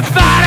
the thought